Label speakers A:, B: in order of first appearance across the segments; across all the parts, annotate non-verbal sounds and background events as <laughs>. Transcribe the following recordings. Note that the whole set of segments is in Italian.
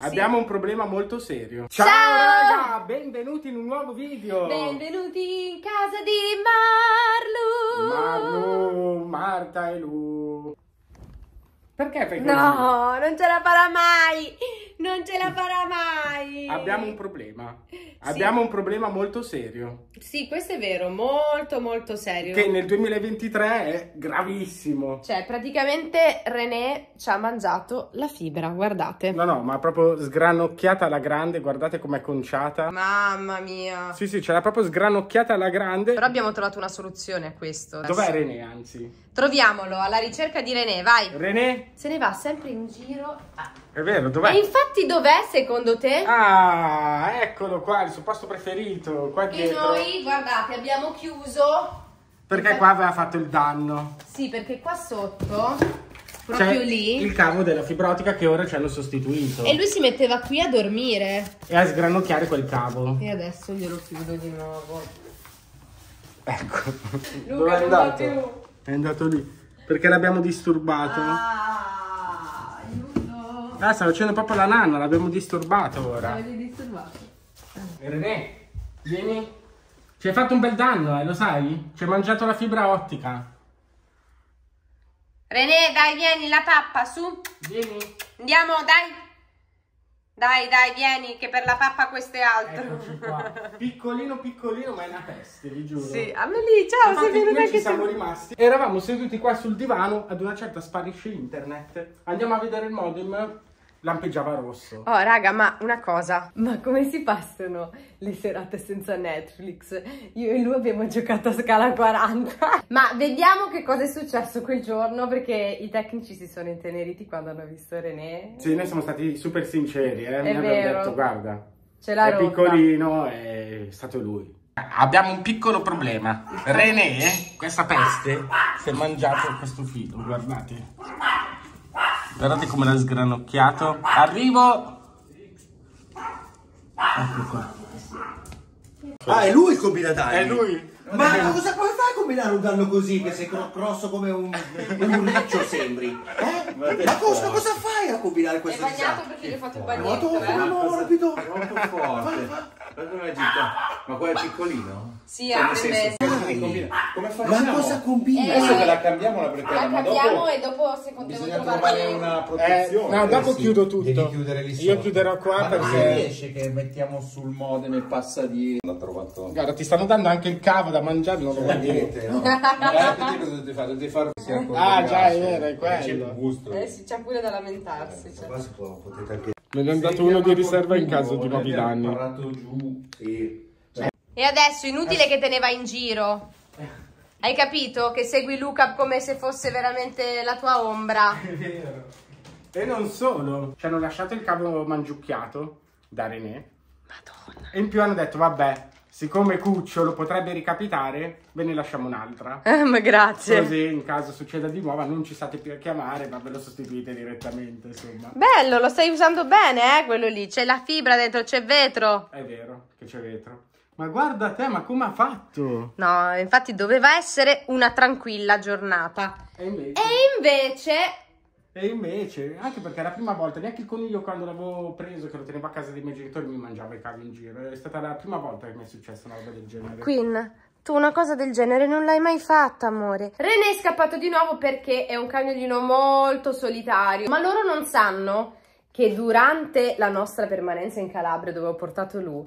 A: Abbiamo un problema molto serio.
B: Ciao!
A: raga, benvenuti in un nuovo video.
B: Benvenuti in casa di Marlu.
A: Marlu, Marta e Lu. Perché fai così?
B: No, non ce la farà mai. Non ce la farà mai.
A: Abbiamo un problema. Abbiamo un problema molto serio.
B: Sì, questo è vero, molto molto serio.
A: Che nel 2023 è gravissimo.
B: Cioè, praticamente René ci ha mangiato la fibra, guardate.
A: No, no, ma proprio sgranocchiata alla grande. Guardate com'è conciata.
B: Mamma mia.
A: Sì, sì, ce l'ha proprio sgranocchiata alla grande.
B: Però abbiamo trovato una soluzione a questo.
A: Dov'è René, anzi?
B: Troviamolo alla ricerca di René, vai.
A: René?
B: Se ne va sempre in giro. Ah.
A: È vero, dov'è?
B: E infatti dov'è secondo te?
A: Ah, eccolo qua, il suo posto preferito, qua
B: e
A: dietro.
B: noi, guardate, abbiamo chiuso.
A: Perché qua aveva fatto il danno.
B: Sì, perché qua sotto, proprio lì,
A: il cavo della fibra ottica che ora ci hanno sostituito.
B: e lui si metteva qui a dormire.
A: E a sgranocchiare quel cavo.
B: E adesso glielo chiudo di nuovo.
A: Ecco.
B: Luca
A: Dove è andato? È andato lì. Perché l'abbiamo disturbato.
B: Ah.
A: Ah, sta facendo proprio la nanna, l'abbiamo disturbato ora.
B: Avete disturbato?
A: René, vieni. Ci hai fatto un bel danno, eh, lo sai? Ci hai mangiato la fibra ottica.
B: René, dai, vieni, la pappa, su.
A: Vieni.
B: Andiamo, dai. Dai, dai, vieni, che per la pappa questo è altro.
A: Piccolino piccolino, ma è una peste, vi giuro.
B: Sì, Amelie, ciao, sei
A: Infatti,
B: venuta
A: noi
B: anche
A: ci siamo
B: tu.
A: rimasti. Eravamo seduti qua sul divano, ad una certa sparisce internet. Andiamo a vedere il modem, lampeggiava rosso.
B: Oh, raga, ma una cosa. Ma come si passano le serate senza Netflix? Io e lui abbiamo giocato a scala 40. <laughs> ma vediamo che cosa è successo quel giorno, perché i tecnici si sono inteneriti quando hanno visto René.
A: Sì, noi siamo stati super sinceri, eh. Noi abbiamo
B: vero.
A: detto, guarda,
B: Ce l'ha
A: è
B: rotta.
A: piccolino, è stato lui. Abbiamo un piccolo problema. René, questa peste, si è mangiato questo filo, guardate. Guardate come l'ha sgranocchiato. Arrivo! Ecco qua.
C: Ah, è lui il combinatario?
A: È lui.
C: Ma cosa, come fai a combinare un danno così che sei gro- grosso come un, un riccio sembri? Eh? Ma cosa, cosa fai a combinare
B: È
C: questo
B: bagnato perché gli ho fatto il bagnetto,
C: Madonna,
B: eh?
C: no, rapido.
D: Molto forte. Guarda come agita. Ma quello è piccolino?
B: Sì,
D: Cioè, senso,
B: me.
D: cosa che combina? Come
C: Ma
D: facciamo?
C: cosa combina?
D: Adesso che la cambiamo la perché
B: La cambiamo
D: dopo
B: e dopo secondo devo
D: bisogna
B: trovare
D: trovare una
A: Eh,
D: protezione.
A: no, dopo
D: Eh, sì.
A: chiudo tutto.
D: Devi chiudere lì
A: Io
D: sotto.
A: chiuderò qua
D: Ma non
A: perché...
D: riesce che mettiamo sul modem e passa di... L'ha trovato...
A: Guarda, ti stanno dando anche il cavo da mangiare, non lo vuoi dire.
D: Niente, no. Ma sapete cosa dovete fare? Dovete fare che sia
A: Ah, già, è vero, è
D: Perché C'è
A: quello.
D: il gusto.
B: Eh sì, c'ha pure da lamentarsi. cioè.
C: Qua si può, potete anche...
A: Me ne è andato uno di riserva in caso di nuovi danni.
D: parato giù.
C: Sì.
B: E adesso inutile che te ne vai in giro. Hai capito? Che segui Luca come se fosse veramente la tua ombra. <laughs>
A: È vero. E non solo, ci hanno lasciato il cavo mangiucchiato da René.
B: Madonna.
A: E in più hanno detto, vabbè, siccome Cucciolo potrebbe ricapitare, ve ne lasciamo un'altra. <laughs>
B: Eh, ma grazie.
A: Così in caso succeda di nuovo non ci state più a chiamare, ma ve lo sostituite direttamente, insomma.
B: Bello, lo stai usando bene, eh, quello lì. C'è la fibra dentro, c'è vetro.
A: È vero che c'è vetro. Ma guarda te, ma come ha fatto?
B: No, infatti doveva essere una tranquilla giornata.
A: E invece...
B: E invece...
A: E invece, anche perché è la prima volta, neanche il coniglio quando l'avevo preso, che lo tenevo a casa dei miei genitori, mi mangiava i cavi in giro. È stata la prima volta che mi è successa una roba del genere.
B: Queen, tu una cosa del genere non l'hai mai fatta, amore. René è scappato di nuovo perché è un cagnolino molto solitario. Ma loro non sanno che durante la nostra permanenza in Calabria, dove ho portato lui,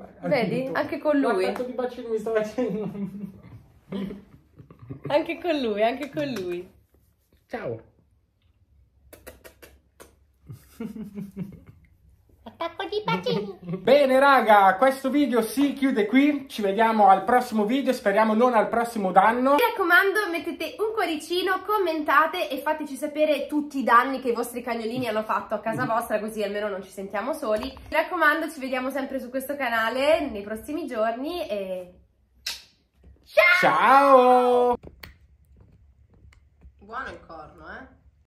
B: Queen? Vedi? Anche con lui.
A: Ma quanto di bacini mi sto facendo? <laughs>
B: Anche con lui, anche con lui.
A: Ciao. <laughs>
B: Attacco di bacini. <laughs>
A: Bene raga, questo video si chiude qui, ci vediamo al prossimo video, speriamo non al prossimo danno.
B: Mi raccomando, mettete un cuoricino, commentate e fateci sapere tutti i danni che i vostri cagnolini hanno fatto a casa vostra, così almeno non ci sentiamo soli. Mi raccomando, ci vediamo sempre su questo canale nei prossimi giorni e...
A: Ciao!
B: Buono il corno?